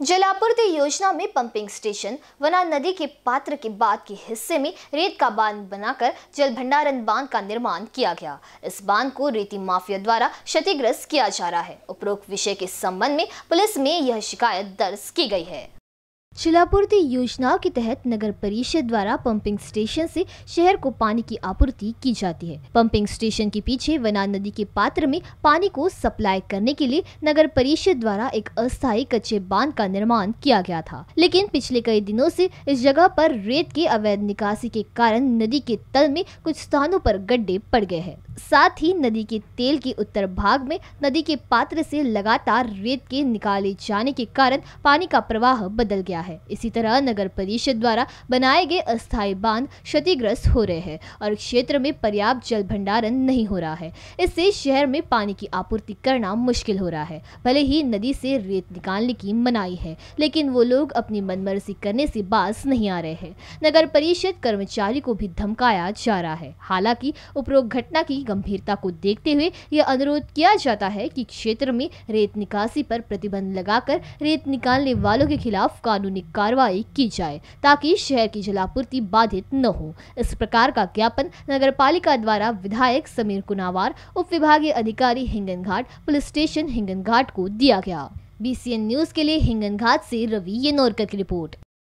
जलापूर्ति योजना में पंपिंग स्टेशन, वना नदी के पात्र के बाद के हिस्से में रेत का बाँध बनाकर जल भंडारण बाँध का निर्माण किया गया। इस बाँध को रेती माफिया द्वारा क्षतिग्रस्त किया जा रहा है। उपरोक्त विषय के संबंध में पुलिस में यह शिकायत दर्ज की गई है। शिलापूर्ति योजना के तहत नगर परिषद द्वारा पंपिंग स्टेशन से शहर को पानी की आपूर्ति की जाती है। पंपिंग स्टेशन के पीछे वना नदी के पात्र में पानी को सप्लाई करने के लिए नगर परिषद द्वारा एक अस्थायी कच्चे बाँध का निर्माण किया गया था। लेकिन पिछले कई दिनों से इस जगह पर रेत के अवैध निकासी के कारण नदी के तल में कुछ स्थानों पर गड्ढे पड़ गए हैं। साथ ही नदी के तेल के उत्तर भाग में नदी के पात्र से लगातार रेत के निकाले जाने के कारण पानी का प्रवाह बदल गया है। इसी तरह नगर परिषद द्वारा बनाए गए अस्थायी बाँध क्षतिग्रस्त हो रहे हैं और क्षेत्र में पर्याप्त जल भंडारण नहीं हो रहा है। इससे शहर में पानी की आपूर्ति करना मुश्किल हो रहा है। भले ही नदी से रेत निकालने की मनाई है, लेकिन वो लोग अपनी मनमर्जी करने से बाज नहीं आ रहे हैं। नगर परिषद कर्मचारी को भी धमकाया जा रहा है। हालाँकि उपरोक्त घटना की गंभीरता को देखते हुए यह अनुरोध किया जाता है कि क्षेत्र में रेत निकासी पर प्रतिबंध लगाकर रेत निकालने वालों के खिलाफ कानूनी कार्रवाई की जाए, ताकि शहर की जलापूर्ति बाधित न हो। इस प्रकार का ज्ञापन नगर पालिका द्वारा विधायक समीर कुनावार उप विभागीय अधिकारी हिंगन घाट, पुलिस स्टेशन हिंगन घाट को दिया गया। बीसीएन न्यूज़ के लिए हिंगन घाट से रवि ये नोरकर की रिपोर्ट।